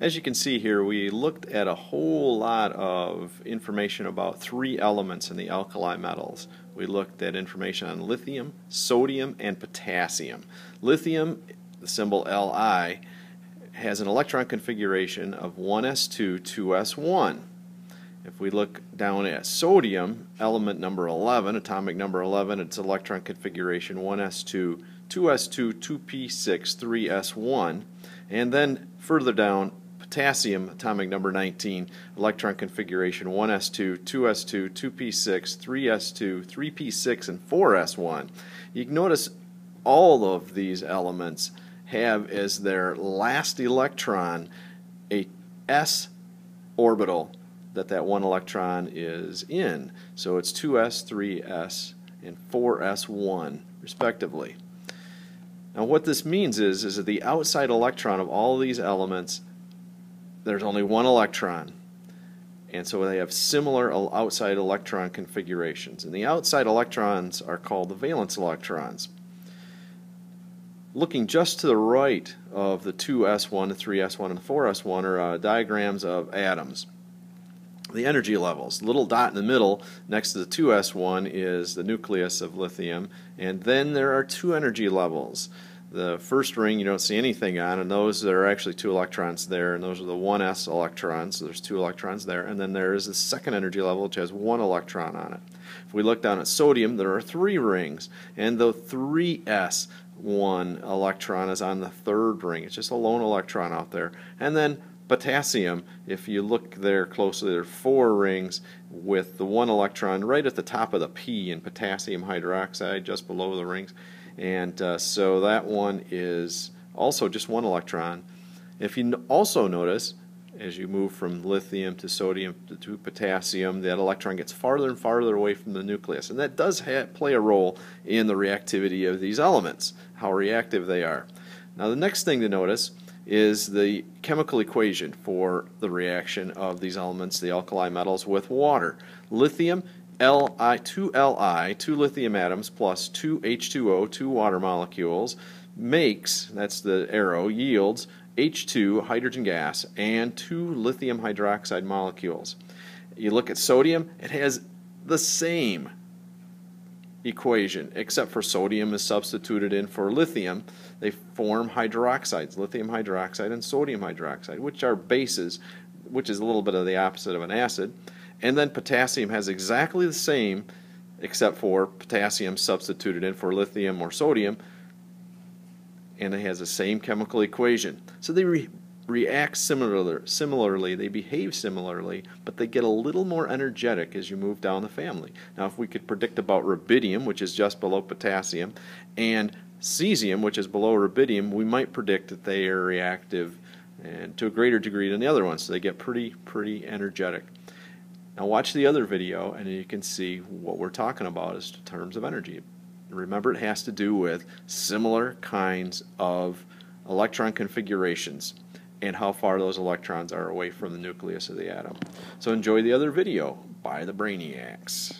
As you can see here, we looked at a whole lot of information about three elements in the alkali metals. We looked at information on lithium, sodium, and potassium. Lithium, the symbol Li, has an electron configuration of 1s2, 2s1. If we look down at sodium, element number 11, atomic number 11, its electron configuration 1s2, 2s2, 2p6, 3s1. And then further down, potassium, atomic number 19, electron configuration 1s2, 2s2, 2p6, 3s2, 3p6, and 4s1. You can notice all of these elements have as their last electron a s orbital that that one electron is in. So it's 2s, 3s, and 4s1 respectively. Now what this means is, is that the outside electron of all these elements, there's only one electron. And so they have similar outside electron configurations. And the outside electrons are called the valence electrons. Looking just to the right of the 2s1, the 3s1, and the 4s1 are uh, diagrams of atoms the energy levels. Little dot in the middle next to the 2s1 is the nucleus of lithium, and then there are two energy levels. The first ring you don't see anything on, and those there are actually two electrons there, and those are the 1s electrons, so there's two electrons there, and then there is the second energy level which has one electron on it. If we look down at sodium, there are three rings, and the 3s one electron is on the third ring. It's just a lone electron out there. And then potassium, if you look there closely, there are four rings with the one electron right at the top of the P in potassium hydroxide, just below the rings. And uh, so that one is also just one electron. If you also notice, as you move from lithium to sodium to potassium, that electron gets farther and farther away from the nucleus. And that does play a role in the reactivity of these elements, how reactive they are. Now the next thing to notice is the chemical equation for the reaction of these elements, the alkali metals, with water. Lithium, Li, 2 Li, 2 lithium atoms plus 2 H2O, 2 water molecules, makes, that's the arrow, yields H2, hydrogen gas, and 2 lithium hydroxide molecules. You look at sodium, it has the same equation, except for sodium is substituted in for lithium. They form hydroxides, lithium hydroxide and sodium hydroxide, which are bases, which is a little bit of the opposite of an acid. And then potassium has exactly the same, except for potassium substituted in for lithium or sodium, and it has the same chemical equation. So they re react similar, similarly, they behave similarly, but they get a little more energetic as you move down the family. Now, if we could predict about rubidium, which is just below potassium, and cesium, which is below rubidium, we might predict that they are reactive and to a greater degree than the other ones, so they get pretty, pretty energetic. Now watch the other video and you can see what we're talking about in terms of energy. Remember it has to do with similar kinds of electron configurations and how far those electrons are away from the nucleus of the atom. So enjoy the other video by the Brainiacs.